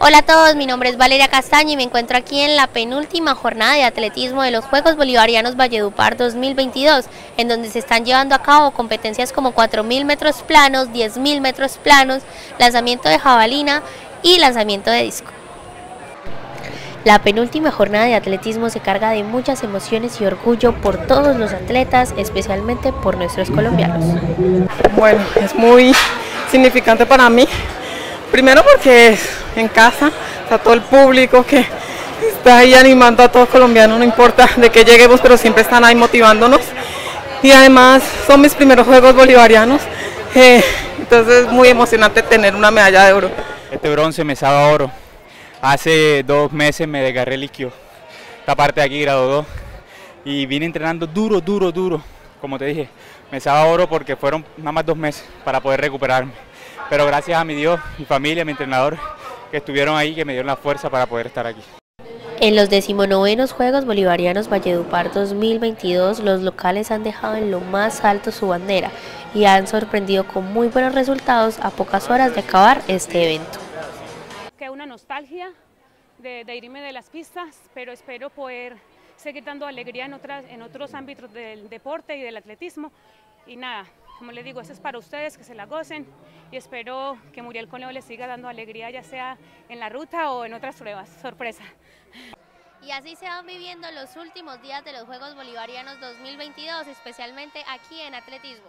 Hola a todos, mi nombre es Valeria Castaño y me encuentro aquí en la penúltima jornada de atletismo de los Juegos Bolivarianos Valledupar 2022, en donde se están llevando a cabo competencias como 4.000 metros planos, 10.000 metros planos, lanzamiento de jabalina y lanzamiento de disco. La penúltima jornada de atletismo se carga de muchas emociones y orgullo por todos los atletas, especialmente por nuestros colombianos. Bueno, es muy significante para mí Primero porque en casa está todo el público que está ahí animando a todos colombianos, no importa de qué lleguemos, pero siempre están ahí motivándonos. Y además son mis primeros Juegos Bolivarianos, eh, entonces es muy emocionante tener una medalla de oro. Este bronce me sabe oro. Hace dos meses me desgarré líquido. Esta parte de aquí graduó y vine entrenando duro, duro, duro. Como te dije, me sabe oro porque fueron nada más dos meses para poder recuperarme pero gracias a mi Dios, mi familia, mi entrenador, que estuvieron ahí, que me dieron la fuerza para poder estar aquí. En los decimonovenos Juegos Bolivarianos Valledupar 2022, los locales han dejado en lo más alto su bandera y han sorprendido con muy buenos resultados a pocas horas de acabar este evento. Que una nostalgia de, irme de las pistas, pero espero poder seguir dando alegría en, otras, en otros ámbitos del deporte y del atletismo. Y nada, como les digo, eso es para ustedes, que se la gocen y espero que Muriel Coneo les siga dando alegría, ya sea en la ruta o en otras pruebas. Sorpresa. Y así se van viviendo los últimos días de los Juegos Bolivarianos 2022, especialmente aquí en atletismo.